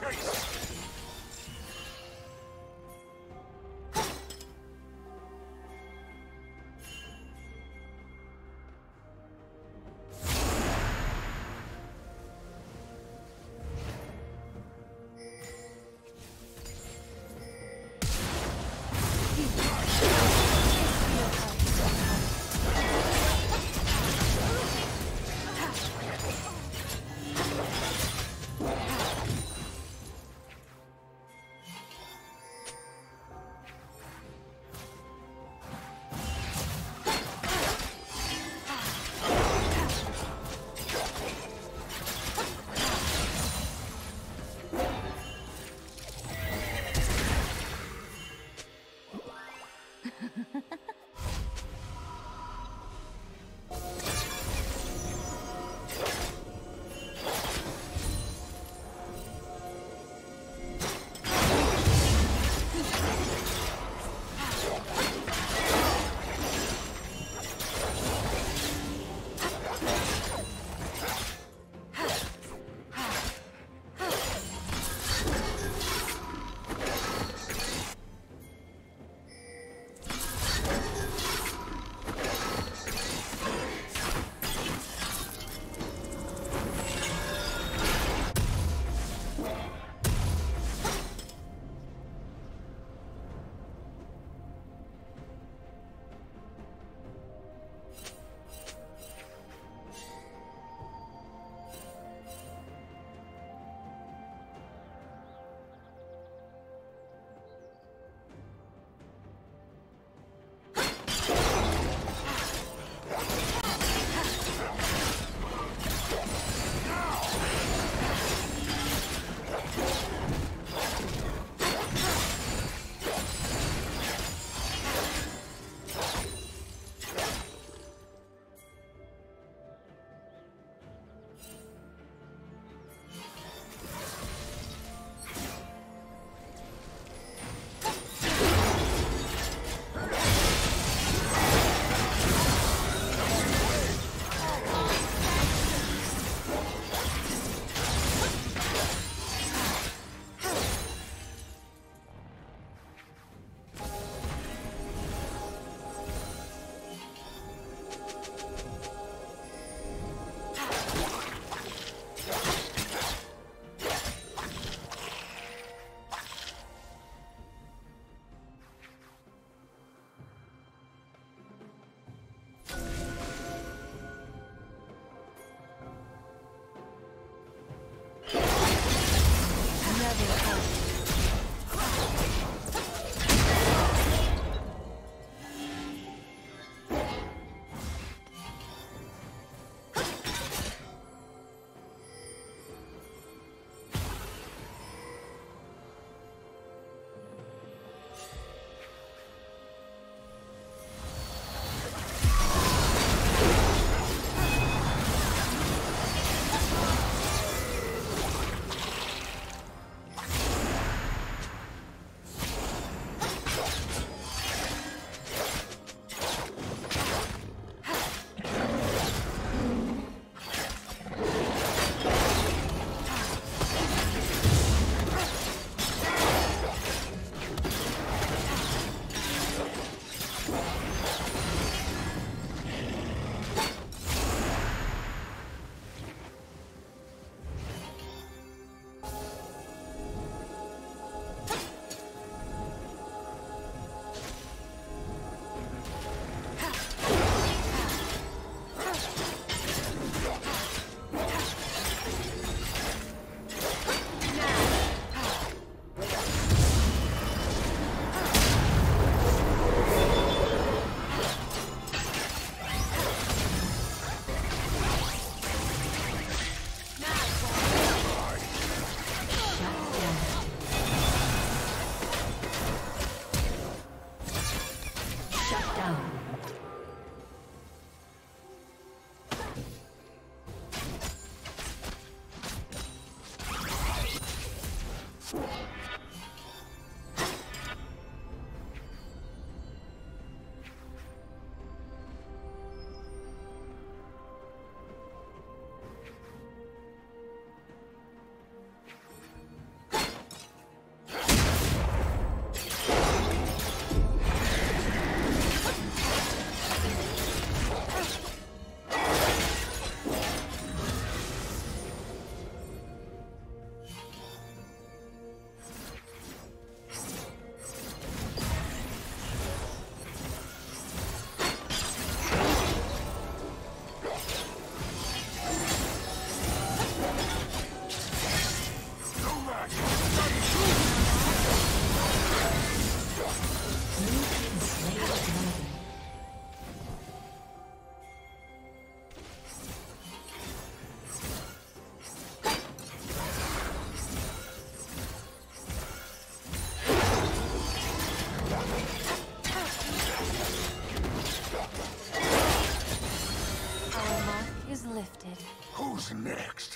chase! Next?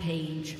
Rampage.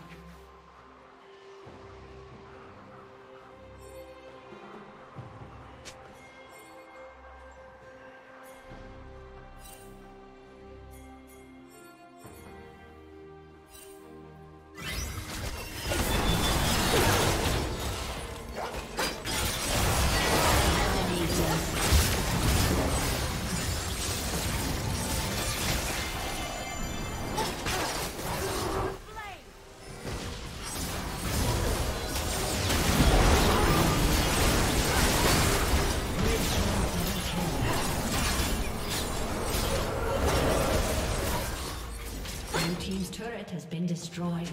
Has been destroyed.